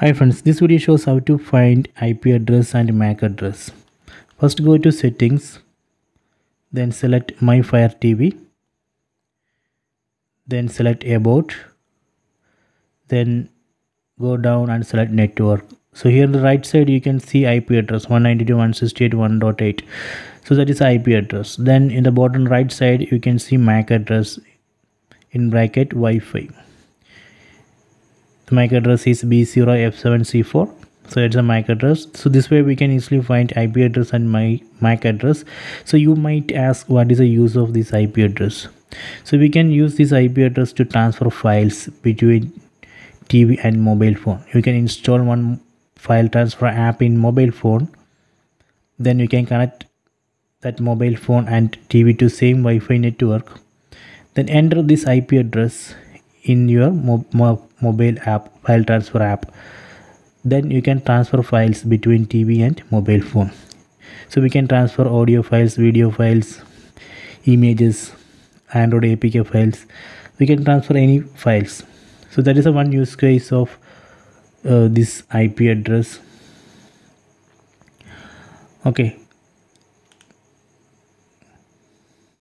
Hi friends, this video shows how to find IP address and MAC address. First go to settings, then select My Fire TV, then select about, then go down and select network. So here on the right side you can see IP address 192.168.1.8. So that is IP address. Then in the bottom right side you can see MAC address in bracket Wi-Fi the MAC address is B0F7C4 so it's a MAC address. So this way we can easily find IP address and my MAC address. So you might ask what is the use of this IP address? So we can use this IP address to transfer files between TV and mobile phone. You can install one file transfer app in mobile phone. Then you can connect that mobile phone and TV to same Wi-Fi network. Then enter this IP address in your mo mo mobile app file transfer app. Then you can transfer files between tv and mobile phone. So we can transfer audio files video files images android apk files. We can transfer any files. So that is a one use case of uh, this ip address. Okay